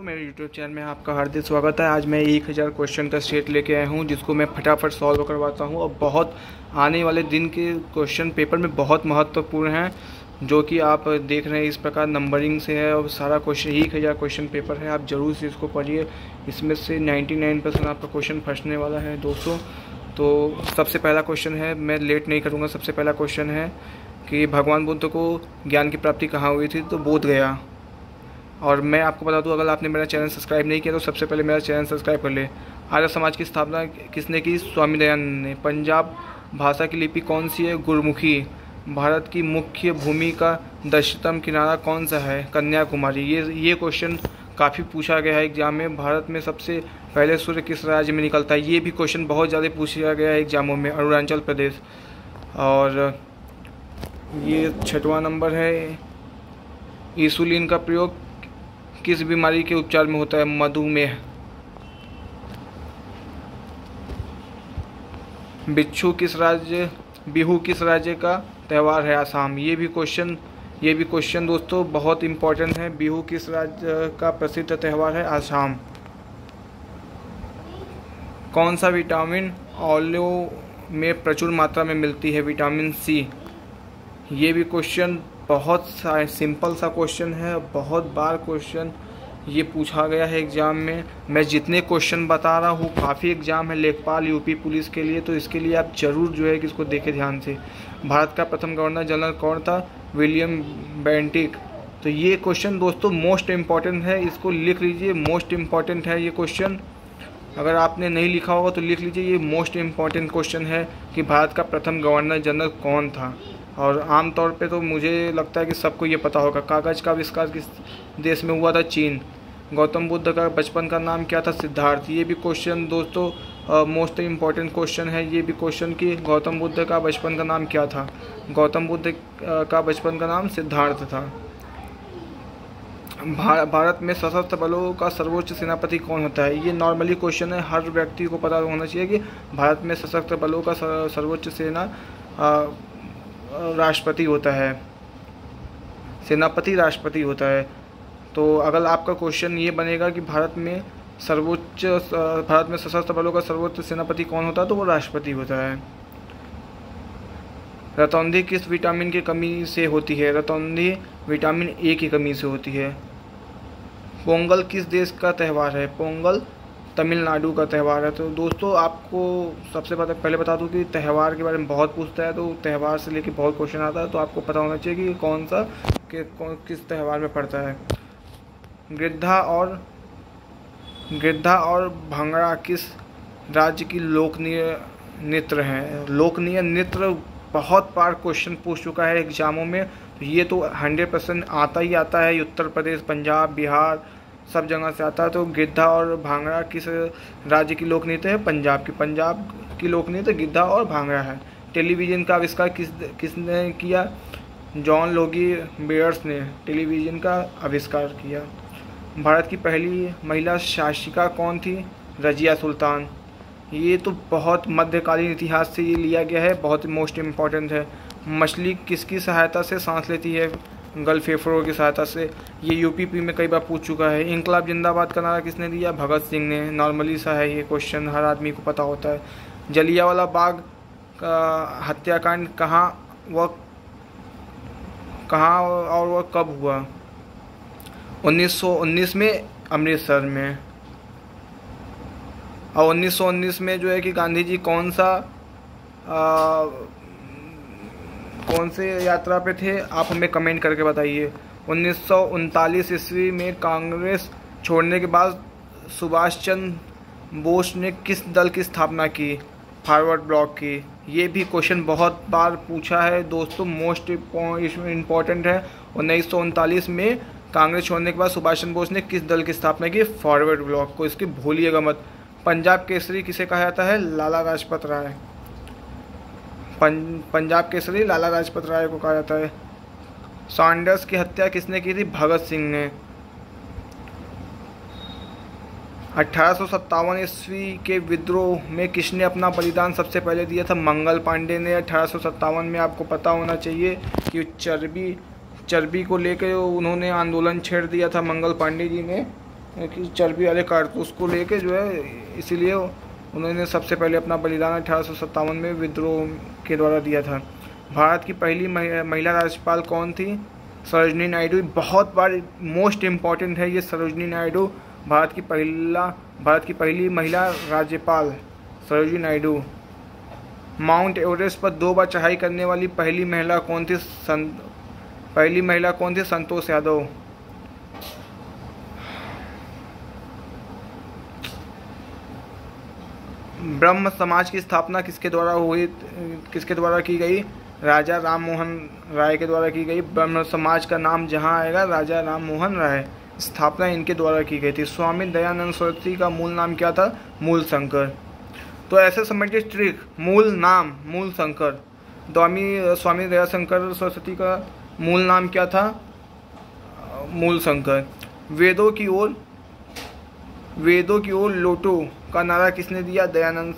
मेरे YouTube channel में आपका हार्दिक स्वागत है। आज मैं एक हज़ार क्वेश्चन का सेट लेके आया हूँ, जिसको मैं फटाफट सॉल्व करवाता हूँ। और बहुत आने वाले दिन के क्वेश्चन पेपर में बहुत महत्वपूर्ण हैं, जो कि आप देख रहे हैं इस प्रकार नंबरिंग से है। और सारा क्वेश्चन एक हज़ार क्वेश्चन पेपर है। आप ज़रूर से इसको पढ़िए। इसमें से नाइन परसेंट आपका क्वेश्चन फंसने वाला है, दोस्तों। तो सबसे पहला क्वेश्चन है, मैं लेट नहीं करूँगा। सबसे पहला क्वेश्चन है कि भगवान बुद्ध को ज्ञान की प्राप्ति कहाँ हुई थी? तो बोध गया। और मैं आपको बता दूँ, अगर आपने मेरा चैनल सब्सक्राइब नहीं किया तो सबसे पहले मेरा चैनल सब्सक्राइब कर ले। आर्य समाज की स्थापना किसने की? स्वामी दयानंद ने। पंजाब भाषा की लिपि कौन सी है? गुरमुखी। भारत की मुख्य भूमि का दशतम किनारा कौन सा है? कन्याकुमारी। ये ये क्वेश्चन काफ़ी पूछा गया है एग्ज़ाम में। भारत में सबसे पहले सूर्य किस राज्य में निकलता है? ये भी क्वेश्चन बहुत ज़्यादा पूछा गया है एग्जामों में। अरुणाचल प्रदेश। और ये छठवां नंबर है। इंसुलिन का प्रयोग किस बीमारी के उपचार में होता है? मधुमेह बिच्छू किस राज्य, बिहू किस राज्य का त्यौहार है आसाम? ये भी क्वेश्चन ये भी क्वेश्चन दोस्तों, बहुत इंपॉर्टेंट है। बिहू किस राज्य का प्रसिद्ध त्यौहार है? आसाम। कौन सा विटामिन ऑलिव में प्रचुर मात्रा में मिलती है? विटामिन सी ये भी क्वेश्चन बहुत सा सिंपल सा क्वेश्चन है, बहुत बार क्वेश्चन ये पूछा गया है एग्ज़ाम में। मैं जितने क्वेश्चन बता रहा हूँ, काफ़ी एग्ज़ाम है लेखपाल यूपी पुलिस के लिए तो इसके लिए आप ज़रूर जो है कि इसको देखें ध्यान से। भारत का प्रथम गवर्नर जनरल कौन था? William Bentinck. तो ये क्वेश्चन दोस्तों मोस्ट इंपॉर्टेंट है, इसको लिख लीजिए मोस्ट इंपॉर्टेंट है ये क्वेश्चन अगर आपने नहीं लिखा होगा तो लिख लीजिए, ये मोस्ट इंपॉर्टेंट क्वेश्चन है कि भारत का प्रथम गवर्नर जनरल कौन था? और आम तौर पे तो मुझे लगता है कि सबको ये पता होगा। कागज़ का आविष्कार किस देश में हुआ था? चीन। गौतम बुद्ध का बचपन का नाम क्या था? सिद्धार्थ। ये भी क्वेश्चन दोस्तों मोस्ट इंपॉर्टेंट क्वेश्चन है। ये भी क्वेश्चन कि गौतम बुद्ध का बचपन का नाम क्या था? गौतम बुद्ध का बचपन का नाम सिद्धार्थ था। भारत में सशस्त्र बलों का सर्वोच्च सेनापति कौन होता है? ये नॉर्मली क्वेश्चन है। हर व्यक्ति को पता होना चाहिए कि भारत में सशस्त्र बलों का सर्वोच्च सेना राष्ट्रपति होता है, सेनापति राष्ट्रपति होता है तो अगर आपका क्वेश्चन ये बनेगा कि भारत में सर्वोच्च भारत में सशस्त्र बलों का सर्वोच्च सेनापति कौन होता है तो वो राष्ट्रपति होता है। रतौंधी किस विटामिन की कमी से होती है? रतौंधी विटामिन ए की कमी से होती है। पोंगल किस देश का त्यौहार है? पोंगल तमिलनाडु का त्यौहार है। तो दोस्तों, आपको सबसे पहले बता दूँ कि त्यौहार के बारे में बहुत पूछता है तो त्यौहार से लेके बहुत क्वेश्चन आता है तो आपको पता होना चाहिए कि कौन सा कि कौन किस त्यौहार में पड़ता है। गिद्धा और गिद्धा और भंगड़ा किस राज्य की लोकनीय नृत्य हैं? लोकनीय नृत्य बहुत बार क्वेश्चन पूछ चुका है एग्जामों में। तो ये तो हंड्रेड परसेंट आता ही आता है उत्तर प्रदेश, पंजाब, बिहार सब जगह से आता है। तो गिद्धा और भांगड़ा किस राज्य की लोक नृत्य है? पंजाब की। पंजाब की लोक नृत्य गिद्धा और भांगड़ा है। टेलीविज़न का आविष्कार किस, किसने किया? जॉन लोगी बेयर्स ने टेलीविज़न का आविष्कार किया। भारत की पहली महिला शासिका कौन थी? रजिया सुल्तान। ये तो बहुत मध्यकालीन इतिहास से ये लिया गया है। बहुत मोस्ट इंपॉर्टेंट है। मछली किसकी सहायता से सांस लेती है? गल फेफड़ों की सहायता से। ये यूपीपी में कई बार पूछ चुका है इनकलाब जिंदाबाद का नारा किसने दिया? भगत सिंह ने। नॉर्मली सा है ये क्वेश्चन हर आदमी को पता होता है। जलियावाला बाग का हत्याकांड कहाँ व कहाँ और वह कब हुआ? 1919 में अमृतसर में। और 1919 में जो है कि गांधी जी कौन सा आ, कौन से यात्रा पे थे, आप हमें कमेंट करके बताइए। उन्नीस सौ उनतालीस ईस्वी में कांग्रेस छोड़ने के बाद सुभाष चंद्र बोस ने किस दल की स्थापना की? फॉरवर्ड ब्लॉक की। ये भी क्वेश्चन बहुत बार पूछा है। दोस्तों, मोस्ट इंपॉर्टेंट है। उन्नीस सौ उनतालीस में कांग्रेस छोड़ने के बाद सुभाष चंद्र बोस ने किस दल की स्थापना की? फॉरवर्ड ब्लॉक को। इसकी भूलिएगा मत। पंजाब केसरी किसे कहा जाता है? लाला लाजपत राय। पंजाब केसरी, लाला लाजपत राय को कहा जाता है। सॉन्डर्स की हत्या किसने की थी? भगत सिंह ने। अठारह सौ सत्तावन ईस्वी के विद्रोह में किसने अपना बलिदान सबसे पहले दिया था? मंगल पांडे ने। अठारह सौ सत्तावन में आपको पता होना चाहिए कि चर्बी चर्बी को लेकर उन्होंने आंदोलन छेड़ दिया था। मंगल पांडे जी ने कि चर्बी वाले कारतूस को लेके जो है, इसीलिए उन्होंने सबसे पहले अपना बलिदान अठारह सौ सत्तावन में विद्रोह के द्वारा दिया था। भारत की पहली महिला राज्यपाल कौन थी? सरोजनी नायडू। बहुत बार मोस्ट इंपॉर्टेंट है ये सरोजनी नायडू। भारत की पहला भारत की पहली महिला राज्यपाल सरोजनी नायडू। माउंट एवरेस्ट पर दो बार चढ़ाई करने वाली पहली महिला कौन थी? सं, पहली महिला कौन थी? संतोष यादव। ब्रह्म समाज की स्थापना किसके द्वारा हुई, किसके द्वारा की गई? राजा राम मोहन राय के द्वारा की गई। ब्रह्म समाज का नाम जहाँ आएगा, राजा राम मोहन राय। स्थापना इनके द्वारा की गई थी। स्वामी दयानंद सरस्वती का मूल नाम क्या था? मूल शंकर तो ऐसे समझिए ट्रिक, मूल नाम मूल शंकर स्वामी स्वामी दयाशंकर सरस्वती का मूल नाम क्या था? मूल शंकर वेदों की ओर, वेदों की ओर लोटो। का नारा किसने दिया? दयानंद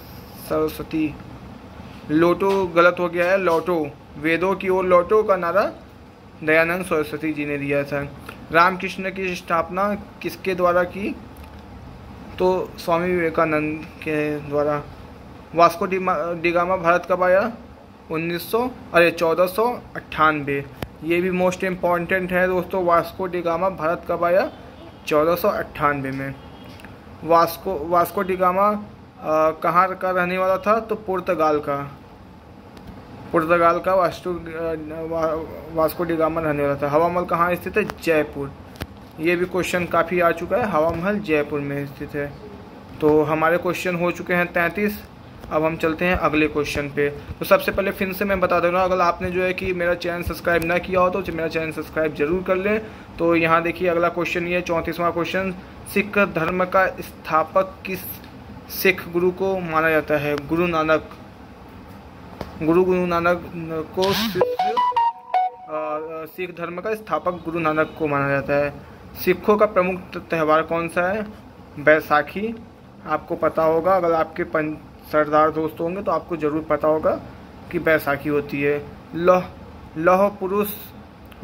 सरस्वती। लोटो गलत हो गया है, लोटो। वेदों की ओर लोटो का नारा दयानंद सरस्वती जी ने दिया था। रामकृष्ण की स्थापना किसके द्वारा की? तो स्वामी विवेकानंद के द्वारा। वास्को डिगामा भारत कब आया? 1900 अरे चौदह ये भी मोस्ट इंपॉर्टेंट है दोस्तों, वास्को डिगामा भारत कब आया? चौदह में। वास्को वास्को डिगामा कहाँ का रहने वाला था? तो पुर्तगाल का। पुर्तगाल का वास्तु वास्को डिगामा रहने वाला था। हवा महल कहाँ स्थित है? जयपुर। ये भी क्वेश्चन काफ़ी आ चुका है। हवा महल जयपुर में स्थित है। तो हमारे क्वेश्चन हो चुके हैं तैंतीस। अब हम चलते हैं अगले क्वेश्चन पे। तो सबसे पहले फिर से मैं बता दे रहा हूँ अगर आपने जो है कि मेरा चैनल सब्सक्राइब ना किया हो तो मेरा चैनल सब्सक्राइब ज़रूर कर लें। तो यहाँ देखिए अगला क्वेश्चन ये चौंतीसवां क्वेश्चन सिख धर्म का स्थापक किस सिख गुरु को माना जाता है? गुरु नानक। गुरु गुरु नानक को सिख धर्म का स्थापक गुरु नानक को माना जाता है। सिखों का प्रमुख त्यौहार कौन सा है? बैसाखी। आपको पता होगा, अगर आपके पं सरदार दोस्त होंगे तो आपको ज़रूर पता होगा कि बैसाखी होती है। लौह लौह पुरुष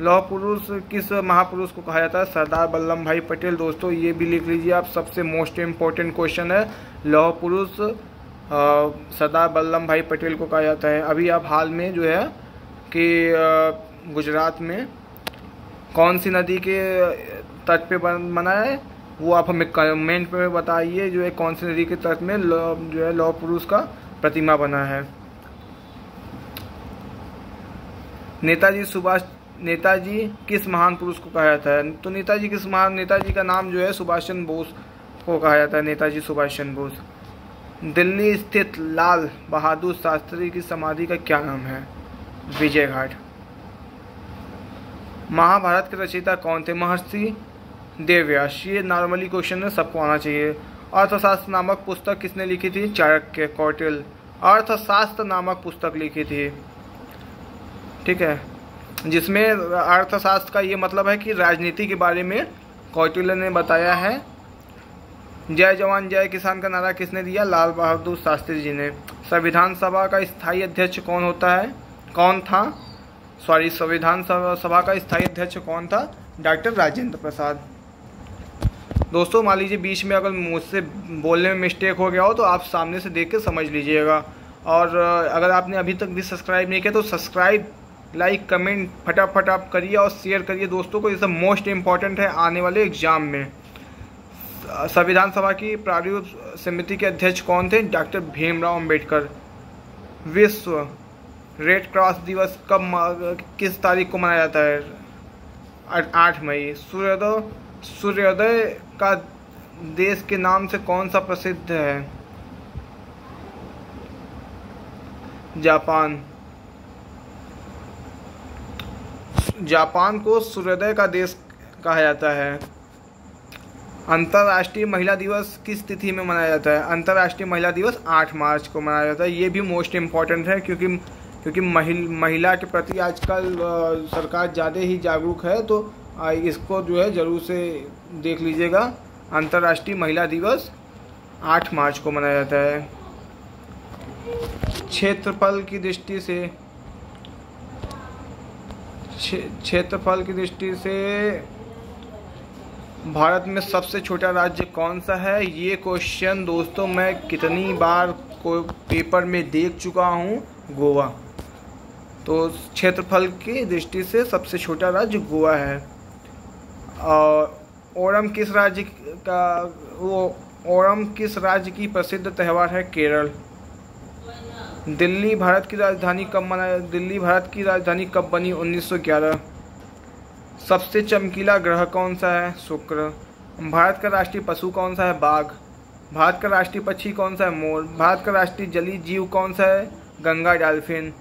लौह पुरुष किस महापुरुष को कहा जाता है? सरदार वल्लभ भाई पटेल, दोस्तों, ये भी लिख लीजिए आप, सबसे मोस्ट इम्पोर्टेंट क्वेश्चन है। लौह पुरुष सरदार वल्लभ भाई पटेल को कहा जाता है। अभी आप हाल में जो है कि गुजरात में कौन सी नदी के तट पे बना है? वो आप हमें कमेंट में बताइए जो है कौन सी नदी के तट में जो है लौह पुरुष का प्रतिमा बना है। नेताजी सुभाष, नेताजी किस महान पुरुष को कहा जाता है? तो नेताजी किस महान, नेताजी का नाम जो है सुभाष चंद्र बोस को कहा जाता है, नेताजी सुभाष चंद्र बोस। दिल्ली स्थित लाल बहादुर शास्त्री की समाधि का क्या नाम है? विजय घाट महाभारत के रचयिता कौन थे? महर्षि देवव्यास ये नॉर्मली क्वेश्चन है, सबको आना चाहिए। अर्थशास्त्र नामक पुस्तक किसने लिखी थी? चाणक्य, कौटिल। अर्थशास्त्र नामक पुस्तक लिखी थी। ठीक है? जिसमें अर्थशास्त्र का ये मतलब है कि राजनीति के बारे में कौटिल्य ने बताया है। जय जवान, जय किसान का नारा किसने दिया? लाल बहादुर शास्त्री जी ने। संविधान सभा का स्थायी अध्यक्ष कौन होता है? कौन था? सॉरी संविधान सभा का स्थायी अध्यक्ष कौन था? डॉक्टर राजेंद्र प्रसाद। दोस्तों, मान लीजिए बीच में अगर मुझसे बोलने में मिस्टेक हो गया हो तो आप सामने से देख के समझ लीजिएगा। और अगर आपने अभी तक भी सब्सक्राइब नहीं किया तो सब्सक्राइब लाइक कमेंट फटाफट आप करिए और शेयर करिए दोस्तों को, ये सब मोस्ट इंपॉर्टेंट है आने वाले एग्ज़ाम में। संविधान सभा की प्रारूप समिति के अध्यक्ष कौन थे? डॉक्टर भीमराव अंबेडकर। विश्व रेड क्रॉस दिवस कब किस तारीख को मनाया जाता है? आठ मई। सूर्योदय सूर्योदय का देश के नाम से कौन सा प्रसिद्ध है? जापान। जापान को सूर्योदय का देश कहा जाता है। अंतर्राष्ट्रीय महिला दिवस किस तिथि में मनाया जाता है? अंतर्राष्ट्रीय महिला दिवस 8 मार्च को मनाया जाता है। ये भी मोस्ट इंपॉर्टेंट है क्योंकि क्योंकि महिल, महिला के प्रति आजकल सरकार ज़्यादा ही जागरूक है तो इसको जो है ज़रूर से देख लीजिएगा। अंतर्राष्ट्रीय महिला दिवस 8 मार्च को मनाया जाता है। क्षेत्रफल की दृष्टि से क्षेत्रफल की दृष्टि से भारत में सबसे छोटा राज्य कौन सा है? ये क्वेश्चन दोस्तों मैं कितनी बार को पेपर में देख चुका हूँ, गोवा। तो क्षेत्रफल की दृष्टि से सबसे छोटा राज्य गोवा है। और ओणम किस राज्य का, वो ओणम किस राज्य की प्रसिद्ध त्यौहार है? केरल। दिल्ली भारत की राजधानी कब मना दिल्ली भारत की राजधानी कब बनी 1911 सबसे चमकीला ग्रह कौन सा है? शुक्र। भारत का राष्ट्रीय पशु कौन सा है? बाघ। भारत का राष्ट्रीय पक्षी कौन सा है? मोर। भारत का राष्ट्रीय जलीय जीव कौन सा है? गंगा डॉल्फिन।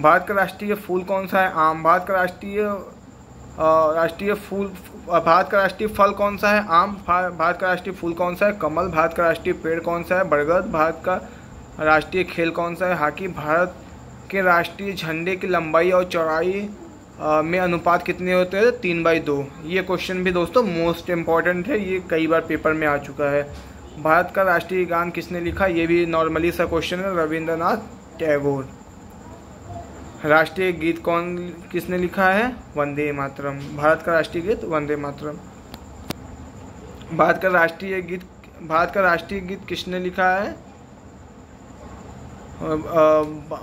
भारत का राष्ट्रीय फूल कौन सा है? आम। भारत का राष्ट्रीय राष्ट्रीय फूल भारत का राष्ट्रीय फल कौन सा है? आम भारत का राष्ट्रीय फूल कौन सा है? कमल, भारत का राष्ट्रीय पेड़ कौन सा है? बरगद, भारत का राष्ट्रीय खेल कौन सा है? हॉकी, भारत के राष्ट्रीय झंडे की लंबाई और चौड़ाई में अनुपात कितने होते हैं? तीन बाई दो। ये क्वेश्चन भी दोस्तों मोस्ट इंपॉर्टेंट है। ये कई बार पेपर में आ चुका है। भारत का राष्ट्रीय गान किसने लिखा? ये भी नॉर्मली सा क्वेश्चन है। रविंद्रनाथ टैगोर। राष्ट्रीय गीत कौन, किसने लिखा है? वंदे मातरम। भारत का राष्ट्रीय गीत, वंदे मातरम। भारत का राष्ट्रीय गीत, भारत का राष्ट्रीय गीत किसने लिखा है?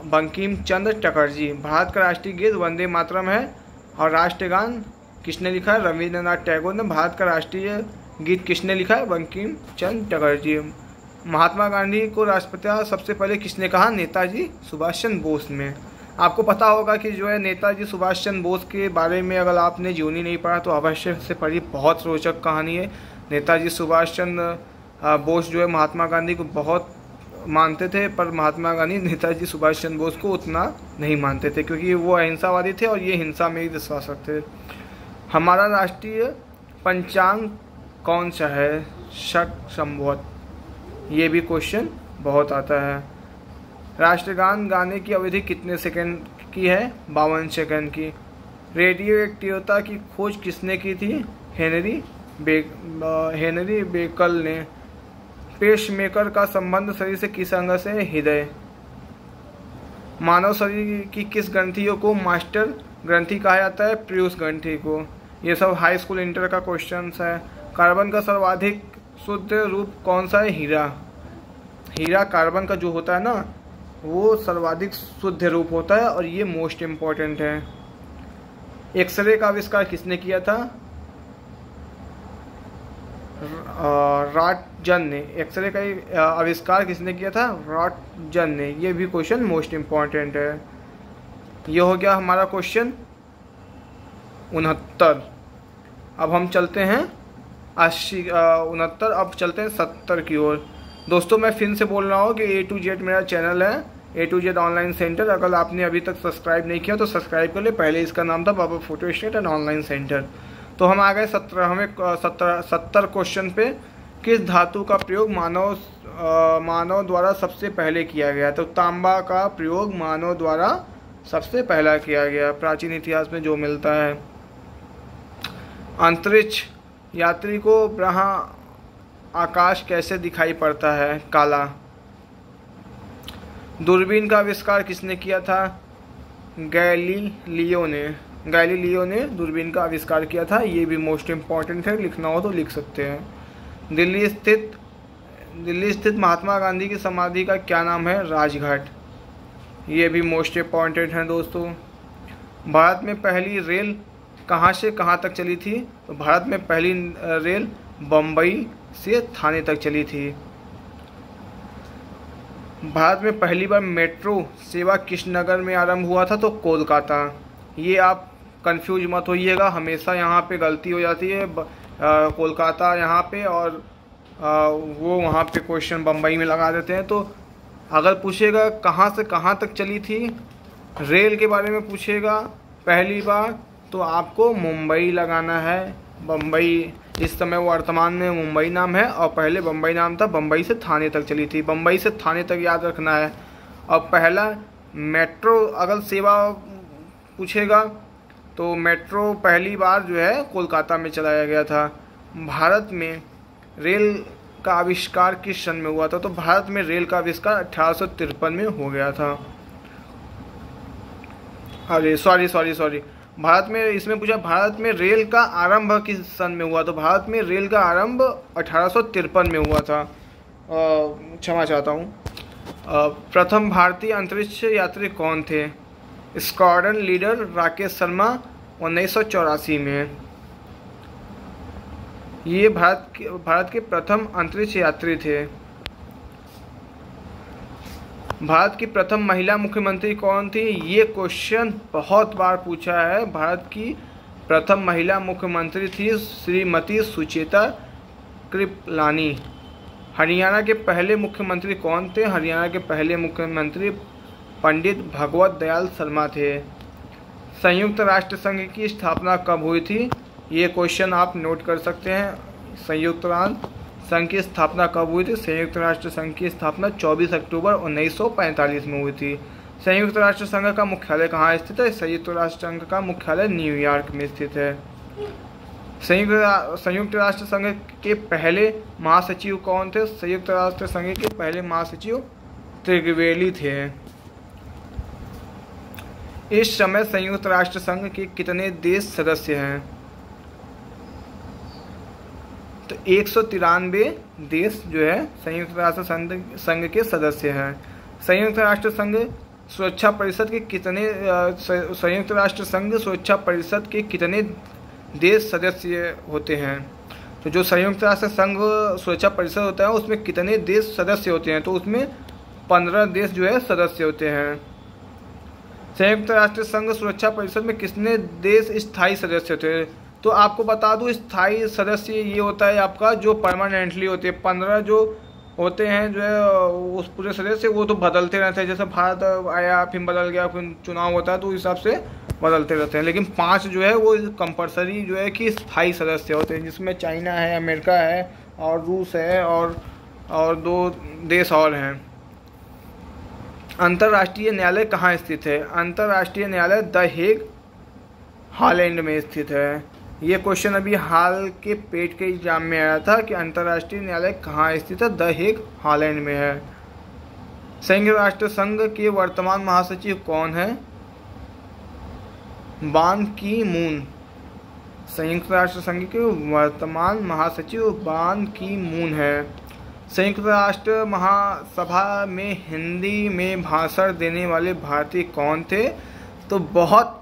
बंकिम चंद्र चटर्जी। भारत का राष्ट्रीय गीत, वंदे मातरम है। और राष्ट्रगान किसने लिखा है? रविंद्रनाथ टैगोर ने। भारत का राष्ट्रीय गीत किसने लिखा है? बंकिम चंद्र चटर्जी। महात्मा गांधी को राष्ट्रपति, सबसे पहले किसने कहा? नेताजी सुभाष चंद्र बोस ने। आपको पता होगा कि जो है नेताजी सुभाष चंद्र बोस के बारे में अगर आपने जीवनी नहीं पढ़ा तो अवश्य से पढ़ी बहुत रोचक कहानी है। नेताजी सुभाष चंद्र बोस जो है महात्मा गांधी को बहुत मानते थे, पर महात्मा गांधी नेताजी सुभाष चंद्र बोस को उतना नहीं मानते थे, क्योंकि वो अहिंसावादी थे और ये हिंसा में ही विश्वास रखते थे। हमारा राष्ट्रीय पंचांग कौन सा है? शक संवत ये भी क्वेश्चन बहुत आता है। राष्ट्रगान गाने की अवधि कितने सेकंड की है? बावन सेकंड की। रेडियो एक्टिवता की खोज किसने की थी? हेनरी बे हेनरी बेकल ने। पेश मेकर का संबंध शरीर से किस अंग से? हृदय। मानव शरीर की किस ग्रंथियों को मास्टर ग्रंथि कहा जाता है? प्रियुष ग्रंथि को। ये सब हाई स्कूल इंटर का क्वेश्चन है। कार्बन का सर्वाधिक शुद्ध रूप कौन सा है? हीरा। हीरा कार्बन का जो होता है ना वो सर्वाधिक शुद्ध रूप होता है और ये मोस्ट इंपॉर्टेंट है। एक्सरे का आविष्कार किसने किया था? राटजन ने। एक्सरे का आविष्कार किसने किया था? राटजन ने। ये भी क्वेश्चन मोस्ट इंपॉर्टेंट है। ये हो गया हमारा क्वेश्चन उनहत्तर। अब हम चलते हैं अस्सी उनहत्तर। अब चलते हैं सत्तर की ओर। दोस्तों, मैं फिर से बोल रहा हूँ कि ए टू जेड मेरा चैनल है। A to Z online centre अगर आपने अभी तक सब्सक्राइब नहीं किया तो सब्सक्राइब कर ले। पहले इसका नाम था Baba photo state and online centre तो हम आ गए सत्रह, हमें सत्तर सत्तर क्वेश्चन पे। किस धातु का प्रयोग मानव मानव द्वारा सबसे पहले किया गया? तो तांबा का प्रयोग मानव द्वारा सबसे पहला किया गया। प्राचीन इतिहास में जो मिलता है। अंतरिक्ष यात्री को ब्रहा आकाश कैसे दिखाई पड़ता है? काला। दूरबीन का आविष्कार किसने किया था? गैली लियो ने। गैलीलियो ने दूरबीन का आविष्कार किया था। ये भी मोस्ट इंपॉर्टेंट है। लिखना हो तो लिख सकते हैं। दिल्ली स्थित दिल्ली स्थित महात्मा गांधी की समाधि का क्या नाम है? राजघाट। ये भी मोस्ट इंपॉर्टेंट है दोस्तों। भारत में पहली रेल कहाँ से कहाँ तक चली थी? तो भारत में पहली रेल बम्बई से थाने तक चली थी। भारत में पहली बार मेट्रो सेवा किस नगर में आरंभ हुआ था तो कोलकाता। ये आप कंफ्यूज मत होइएगा हमेशा यहाँ पे गलती हो जाती है कोलकाता यहाँ पे और आ, वो वहाँ पे क्वेश्चन बम्बई में लगा देते हैं। तो अगर पूछेगा कहाँ से कहाँ तक चली थी रेल के बारे में पूछेगा पहली बार तो आपको मुंबई लगाना है। बम्बई इस समय वर्तमान में मुंबई नाम है और पहले बम्बई नाम था बम्बई से थाने तक चली थी। बम्बई से थाने तक याद रखना है। और पहला मेट्रो अगर सेवा पूछेगा तो मेट्रो पहली बार जो है कोलकाता में चलाया गया था। भारत में रेल का आविष्कार किस सन में हुआ था? तो भारत में रेल का आविष्कार अठारह सौ तिरपन में हो गया था। अरे सॉरी सॉरी सॉरी भारत में, इसमें पूछा, भारत में रेल का आरंभ किस सन में हुआ? तो भारत में रेल का आरंभ अठारह सौ तिरपन में हुआ था। क्षमा चाहता हूँ। प्रथम भारतीय अंतरिक्ष यात्री कौन थे? स्क्वाड्रन लीडर राकेश शर्मा उन्नीस सौ चौरासी में। ये भारत के भारत के प्रथम अंतरिक्ष यात्री थे। भारत की प्रथम महिला मुख्यमंत्री कौन थी? ये क्वेश्चन बहुत बार पूछा है। भारत की प्रथम महिला मुख्यमंत्री थी श्रीमती सुचेता कृपलानी। हरियाणा के पहले मुख्यमंत्री कौन थे? हरियाणा के पहले मुख्यमंत्री पंडित भगवत दयाल शर्मा थे। संयुक्त राष्ट्र संघ की स्थापना कब हुई थी? ये क्वेश्चन आप नोट कर सकते हैं। संयुक्त राष्ट्र संघ की स्थापना कब हुई थी? संयुक्त राष्ट्र संघ की स्थापना 24 अक्टूबर 1945 में हुई थी। संयुक्त राष्ट्र संघ का मुख्यालय कहाँ स्थित है? संयुक्त राष्ट्र संघ का मुख्यालय न्यूयॉर्क में स्थित है। संयुक्त संयुक्त राष्ट्र संघ के पहले महासचिव कौन थे? संयुक्त राष्ट्र संघ के पहले महासचिव त्रिवेली थे। इस समय संयुक्त राष्ट्र संघ के कितने देश सदस्य हैं? तो एक सौ तिरानवे देश जो है संयुक्त राष्ट्र संघ के सदस्य हैं। संयुक्त राष्ट्र संघ सुरक्षा परिषद के कितने संयुक्त राष्ट्र संघ सुरक्षा परिषद के कितने देश सदस्य होते हैं? तो जो संयुक्त राष्ट्र संघ सुरक्षा परिषद होता है, उसमें कितने देश सदस्य होते हैं? तो उसमें पंद्रह देश जो है सदस्य होते हैं। संयुक्त राष्ट्र संघ सुरक्षा परिषद में कितने देश स्थायी सदस्य होते हैं तो आपको बता दूँ, स्थायी सदस्य ये होता है आपका जो परमानेंटली होते हैं। पंद्रह जो होते हैं, जो है, उस पूरे सदस्य, वो तो बदलते रहते हैं। जैसे भारत आया, फिर बदल गया, फिर चुनाव होता है तो उस हिसाब से बदलते रहते हैं। लेकिन पाँच जो है, वो कंपलसरी जो है कि स्थायी सदस्य होते हैं, जिसमें चाइना है, अमेरिका है, और रूस है, और और दो देश और हैं। अंतर्राष्ट्रीय न्यायालय कहाँ स्थित है? अंतर्राष्ट्रीय न्यायालय द हेग हॉलैंड में स्थित है। ये क्वेश्चन अभी हाल के पेट के एग्ज़ाम में आया था कि अंतर्राष्ट्रीय न्यायालय कहाँ स्थित है? द हेग हॉलैंड में है। संयुक्त राष्ट्र संघ के वर्तमान महासचिव कौन है? बान की मून संयुक्त राष्ट्र संघ के वर्तमान महासचिव बान की मून है। संयुक्त राष्ट्र महासभा में हिंदी में भाषण देने वाले भारतीय कौन थे? तो बहुत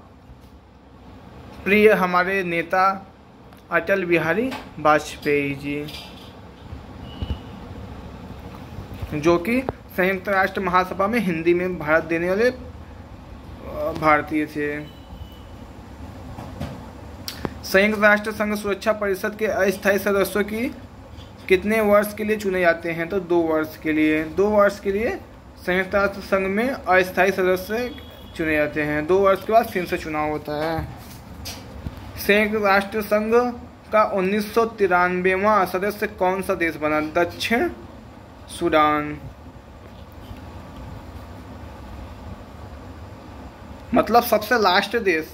प्रिय हमारे नेता अटल बिहारी वाजपेयी जी, जो कि संयुक्त राष्ट्र महासभा में हिंदी में भारत देने वाले भारतीय थे। संयुक्त राष्ट्र संघ सुरक्षा परिषद के अस्थायी सदस्यों की कितने वर्ष के लिए चुने जाते हैं? तो दो वर्ष के लिए। दो वर्ष के लिए संयुक्त राष्ट्र संघ में अस्थायी सदस्य चुने जाते हैं। दो वर्ष के बाद फिर से चुनाव होता है। संयुक्त राष्ट्र संघ का उन्नीस सौ सदस्य कौन सा देश बना? दक्षिण सूडान। मतलब सबसे लास्ट देश।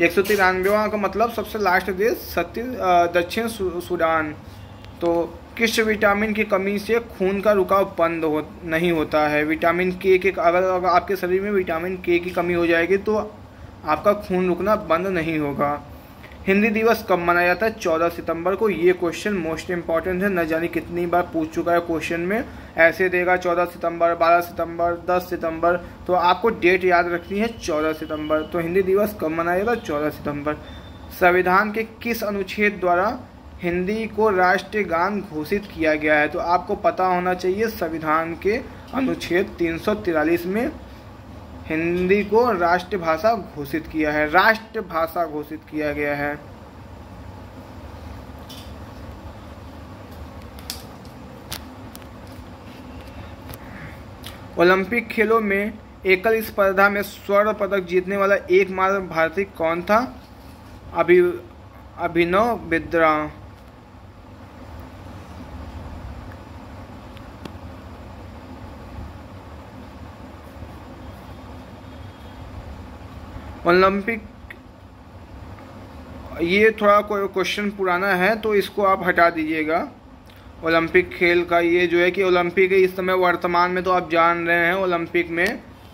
एक सौ तिरानवेवा का मतलब सबसे लास्ट देश सत्य दक्षिण सूडान। तो किस विटामिन की कमी से खून का रुकाव बंद हो नहीं होता है? विटामिन के के अगर, अगर आपके शरीर में विटामिन के की कमी हो जाएगी तो आपका खून रुकना बंद नहीं होगा। हिंदी दिवस कब मनाया जाता है? चौदह सितंबर को। ये क्वेश्चन मोस्ट इंपॉर्टेंट है। न जाने कितनी बार पूछ चुका है क्वेश्चन में। ऐसे देगा चौदह सितंबर, बारह सितंबर, दस सितंबर। तो आपको डेट याद रखनी है चौदह सितंबर। तो हिंदी दिवस कब मनाया जाता है? चौदह सितंबर। संविधान के किस अनुच्छेद द्वारा हिंदी को राष्ट्रीय गान घोषित किया गया है? तो आपको पता होना चाहिए संविधान के अनुच्छेद तीन में। हिंदी को राष्ट्रभाषा घोषित किया है, राष्ट्रभाषा घोषित किया गया है। ओलंपिक खेलों में एकल स्पर्धा में स्वर्ण पदक जीतने वाला एकमात्र भारतीय कौन था? अभि अभिनव बिद्रा। ओलंपिक ये थोड़ा कोई क्वेश्चन पुराना है तो इसको आप हटा दीजिएगा। ओलंपिक खेल का ये जो है कि ओलंपिक इस समय वर्तमान में तो आप जान रहे हैं ओलंपिक में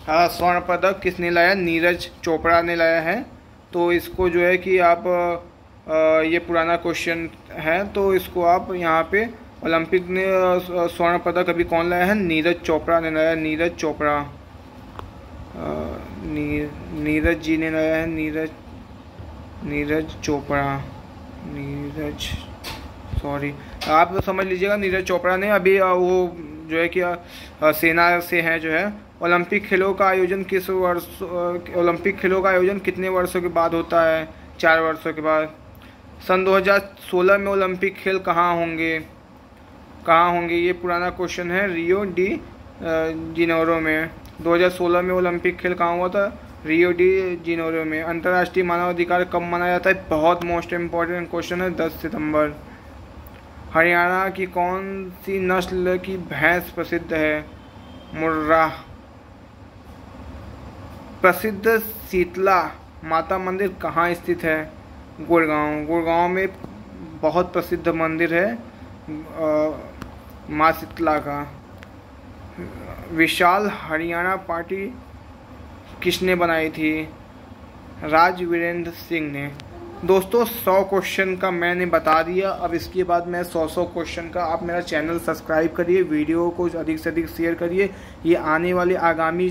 स्वर्ण पदक किसने लाया? नीरज चोपड़ा ने लाया है। तो इसको जो है कि आप ये पुराना क्वेश्चन है तो इसको आप यहाँ पे ओलंपिक ने स्वर्ण पदक अभी कौन लाया है? नीरज चोपड़ा ने लाया। नीरज चोपड़ा। नीरज जी ने लाया है, नीरज नीरज चोपड़ा, नीरज सॉरी आप तो समझ लीजिएगा नीरज चोपड़ा ने अभी वो जो है कि सेना से हैं जो है, ओलंपिक खेलों का आयोजन किस वर्ष ओलंपिक खेलों का आयोजन कितने वर्षों के बाद होता है? चार वर्षों के बाद। सन 2016 में ओलंपिक खेल कहाँ होंगे? कहाँ होंगे? ये पुराना क्वेश्चन है रियो डी जिनोरो में। 2016 में ओलंपिक खेल कहाँ हुआ था? रियो डी जिनोरो में। अंतर्राष्ट्रीय मानवाधिकार कब मनाया जाता है बहुत मोस्ट इम्पोर्टेंट क्वेश्चन है 10 सितंबर। हरियाणा की कौन सी नस्ल की भैंस प्रसिद्ध है? मुर्रा। प्रसिद्ध शीतला माता मंदिर कहाँ स्थित है? गुड़गांव। गुड़गांव में बहुत प्रसिद्ध मंदिर है माँ शीतला का। विशाल हरियाणा पार्टी किसने बनाई थी? राज वीरेंद्र सिंह ने। दोस्तों, सौ क्वेश्चन का मैंने बता दिया। अब इसके बाद मैं सौ सौ क्वेश्चन का आप मेरा चैनल सब्सक्राइब करिए वीडियो को अधिक से अधिक शेयर करिए। ये आने वाले आगामी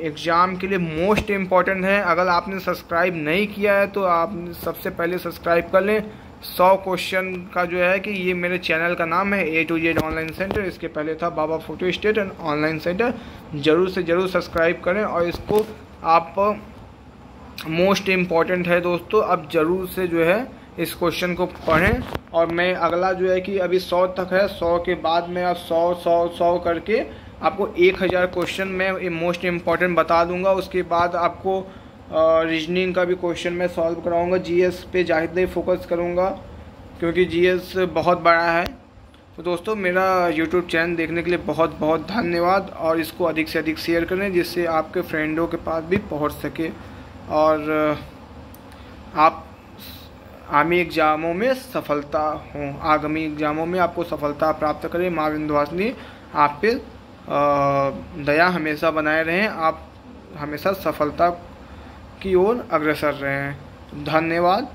एग्ज़ाम के लिए मोस्ट इंपॉर्टेंट है। अगर आपने सब्सक्राइब नहीं किया है तो आप सबसे पहले सब्सक्राइब कर लें। सौ क्वेश्चन का जो है कि ये मेरे चैनल का नाम है A to Z online centre इसके पहले था Baba photo state and online centre ज़रूर से ज़रूर सब्सक्राइब करें और इसको आप मोस्ट इंपॉर्टेंट है दोस्तों अब ज़रूर से जो है इस क्वेश्चन को पढ़ें। और मैं अगला जो है कि अभी सौ तक है, सौ के बाद में आप सौ सौ सौ करके आपको एक हज़ार क्वेश्चन मैं मोस्ट इंपॉर्टेंट बता दूँगा। उसके बाद आपको रीजनिंग का भी क्वेश्चन मैं सॉल्व कराऊँगा। जीएस पे जाहिद फोकस करूँगा, क्योंकि जीएस बहुत बड़ा है। तो दोस्तों, मेरा यूट्यूब चैनल देखने के लिए बहुत बहुत धन्यवाद, और इसको अधिक से अधिक शेयर करें, जिससे आपके फ्रेंडों के पास भी पहुँच सके। और आप आगामी एग्ज़ामों में सफलता हों। आगामी एग्ज़ामों में आपको सफलता प्राप्त करें। माँ विंध्यवासिनी, आप पे दया हमेशा बनाए रहें। आप हमेशा सफलता की ओर अग्रसर रहें धन्यवाद।